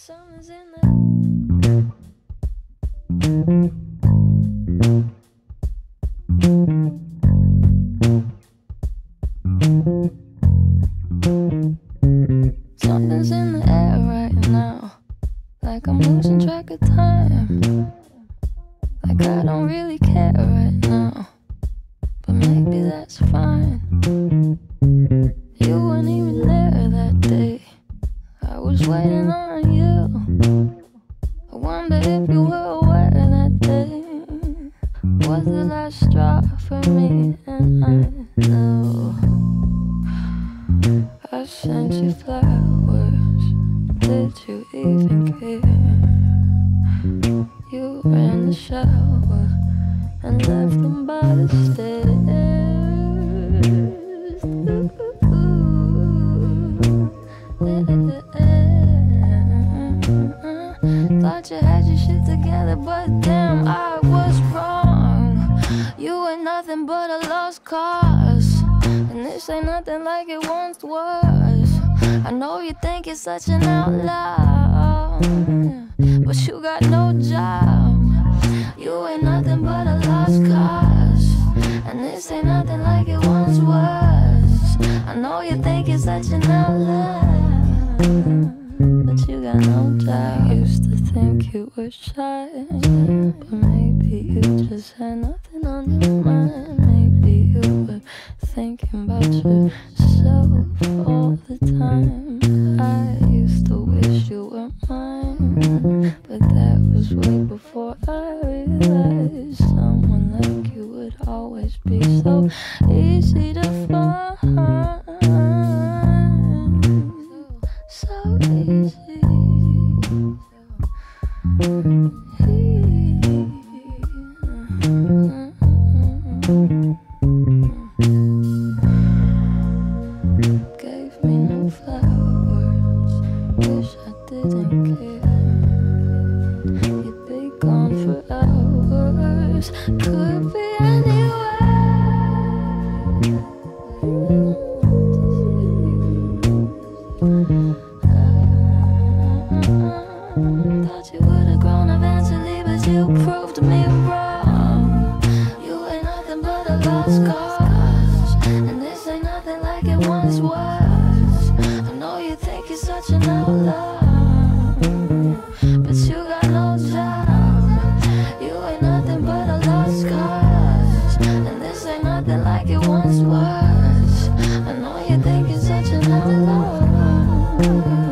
Something's in there. Something's in the air right now. Like I'm losing track of time. Like I don't really care right now. But maybe that's fine. Wonder if you were aware that day was the last straw for me, and I know. I sent you flowers. Did you even care? You ran the shower and left them by the stairs. Thought you had your shit together, but damn, I was wrong. You ain't nothing but a lost cause. And this ain't nothing like it once was. I know you think you're such an outlaw, but you got no job. You ain't nothing but a lost cause. And this ain't nothing like it once was. I know you think you're such an outlaw, but you got no job. You were shy, but maybe you just had nothing on your mind. Maybe you were thinking about yourself all the time. I used to wish you were mine, but that was way before I realized someone like you would always be so easy to find. So easy. Gone for hours. Could be anywhere. Thought you would have grown eventually, but you proved me wrong. But you.